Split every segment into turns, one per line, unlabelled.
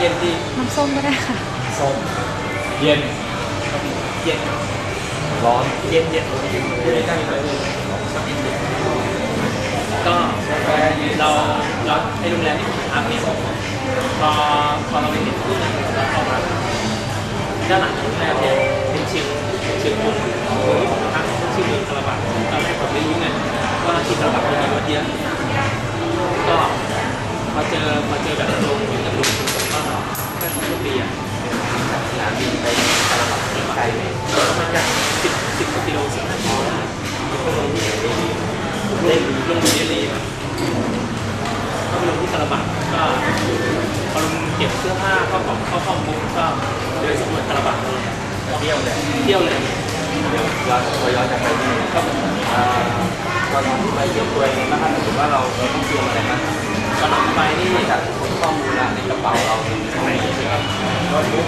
เย็นที่
น้ำส้มก็ได้ค่ะ
ส้มเย็น
เย็น
ร้อน
เย็นเย็น
อยู่ในใกล้เลย
ก็เราเราไอโรงแรมที่ผมพักเนี่ยพอพอเราไปเห็นปุ๊บเนี่ยเราเข้ามาด้านหลังโรงแรมเนี่ยเป็นเชียงเชียงตุงเมืองที่ผมพักชื่อเมืองคาราบัตตอนแรกผมไม่รู้ไงว่าที่คาราบัตมีวัดเยอะก็มาเจอมาเจอแบบลงเหมือนกับลงทุนกับก็ แค่สองปีอะ
สนามบินไปตลาดไกลไหม
ประมาณจากสิบสิบกิโลสิบห้ากิโลได้
ก็ลงที่ไหนดี
เล่นลงเยลีครับก็ไปลงที่คาราบัตก็พอลงเก็บเสื้อผ้าเข้าของเข้าห้องปุ๊บก็เดินสำรวจคาราบัตเลย
เที่ยวเลย
เที่ยวเลย
เดี๋ยวย้อนพอย้อนกลับไปที่
ครับ
อ่าตอนที่ไปเที่ยวตัวเองนะครับถือว่าเราเราต้องเตรียมอะไรบ้าง
ตอนหลังไปนี่
นอกจาก ข้อมูลในกระเป๋าเรามีข้างในนะครับ
โน้ตบุ๊ก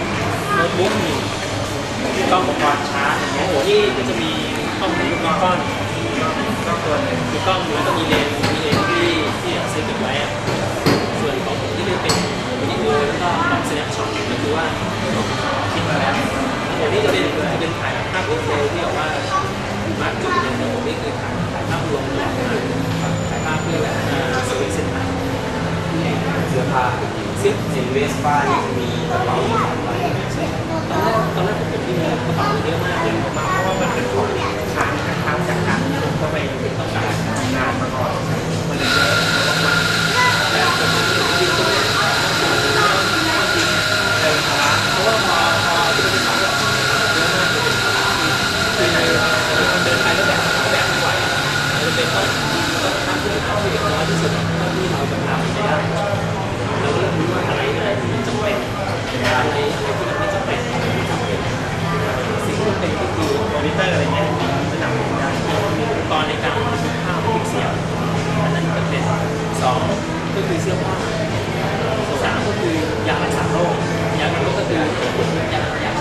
โน้ตบุ๊กมีกล้องอุปกรณ์ชาร์จอย่างเงี้ยโอ้ที่ก็จะมีกล้อมีลูกก้อน
ก็ตัวหนึ่ง
มีกล้องอยู่แล้วก็มีเลนส์มีเลนส์ที่ที่ซื้อเก็บไว้ส่วนของผมที่เป็นเป็นวิดีโอแล้วก็แบบสแนปช็อตก็คือว่าคิดมาแล้วผมนี่จะเป็นจะเป็นถ่ายภาพโอเคที่บอกว่ามาร์กจุดหนึ่งแต่ผมนี่คือถ่ายถ่ายภาพรวมเลยถ่ายภาพเพื่อแบบสวิตเส้นทาง
เสื้อผ้า
ซึ่ง
เห็นเวสป้านี่จะมีกระเป๋าอยู่สองใบ
ตอนแรกตอนแรกผมเห็นที่มีกระเป๋าเยอะมากเลยมากพราะว่ามันเป็นของทางทางจากการที่ผมก็ไปต้องการงานมาก่อนมันเลยเยอะมากๆแต่ผมจริงๆตรงนี้เป็นภาระเพราะว่าพอพอที่เป็นของเยอะมากเลยคือในเดินไปแล้วแบบแบบไม่ไหวมันจะเป็นต้องต้องทำที่ต้องเรียบร้อยที่สุดเท่าที่เราจะทำได้ เราเริ่มรู้ว่าอะไรอะไรที่มันจำเป็นอะไรอะไรที่มันไม่จำเป็นไม่จำเป็นสิ่งที่จำเป็น ก็คือมอนิเตอร์อะไรเงี้ยมีระดับได้มีอุปกรณ์ในการบันทึกภาพเสียงอันนั้นจำเป็นสองก็คือเสื้อผ้าสามก็คือยารักษาโรคยารักษาโรคก็คือยายายา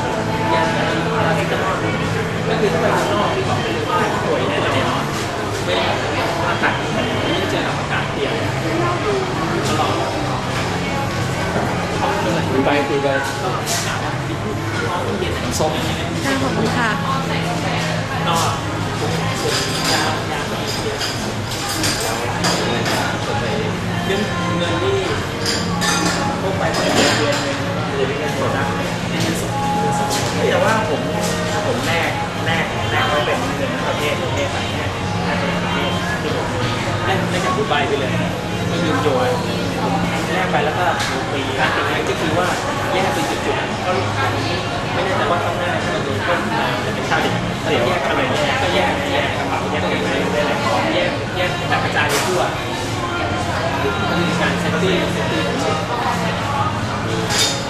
พาราเซตามอลก็คือถ้าไปข้างนอกที่บอกไปเลยว่าป่วยแน่นอนไม่อากาศไม่เจอกับอากาศเปลี่ยนตลอดไป
คุยไป คุยไป
ส้ม
ค่ะขอบคุณค่ะ
นอกยาวยาวเยอะ
เงินหาคนไป
เรื่องเงินที่พกไปเดือนเดือนเลยเงินสดนะเงินสดเงินสด
แต่ว่าผมผมแลกแลกแลกไว้เป็นเงินประเทศประเทศไหนแลกเป็นประเทศที่ผม
แลกแลกจากดูไบไปเลยก็คือโยนแลกไปแล้วก็ปีการติดงานก็คือว่าแยกเป็นจุดๆก็ ไม่แน่ใจว่าข้างหน้ามันโดนต้นมาจะเป็นชาติเดี๋ยวแยกกันเลยแยกก็แยกแยกกระเป๋าแยกกันไปเรื่อยๆแยกแยกแบบกระจายไปทั่วมันมีการเซฟตี้เซฟตี้สุด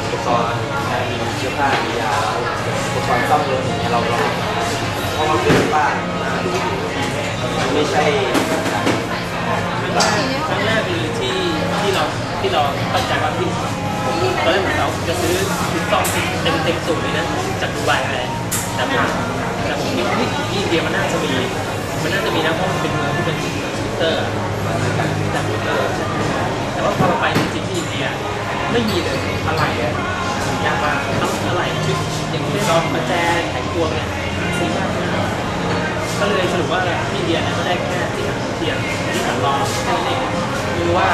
อุปกรณ์มีเสื้อผ้ามียาอุปกรณ์ซ่อมรถอย่างเงี้ยเราเราเพราะว่าเสื้อผ้าดูอยู่มันไม่ใช่
เราตั้งใจว่าที่ตอนแรกผมเราจะซื้อซื้อกล่องเต็มเต็มสูงเลยนะจากดูไบไปแต่ผมแต่ผมคิดว่าที่อินเดียมันน่าจะมีมันน่าจะมีนะเพราะมันเป็นเมืองที่เป็นสกูตเตอร์จากสกูตเตอร์แต่ว่าพอเราไปจริงๆที่อินเดียไม่มีเลย
อะไรอะยากมาก
ทั้งอะไรชุดอย่างเช่นซอมประแจไขควงเนี่ยซื้อยากมากก็เลยสรุปว่าที่อินเดียเนี่ยก็ได้แค่ที่หางเทียนที่หางรองแค่นั้นเอง
คือว่า